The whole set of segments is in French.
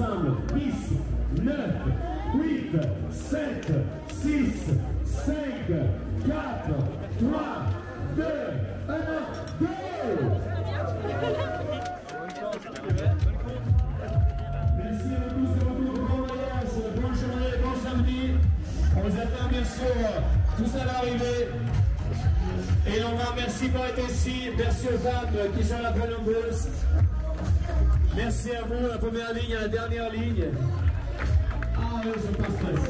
ensemble. 10, 9, 8, 7, 6, 5, 4, 3, 2, 1, go Merci à tous de retour, bon voyage, bonne journée, bon samedi. On vous attend bien sûr tous à l'arrivée. Et on va merci pour être ici. Merci aux femmes qui sont là peu nombreuses. Merci à vous, la première ligne, à la dernière ligne. Ah je passe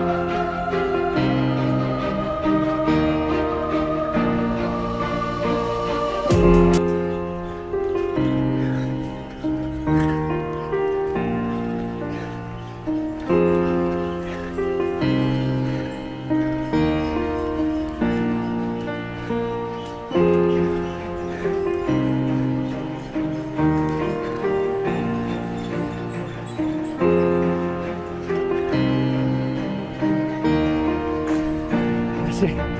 Merci.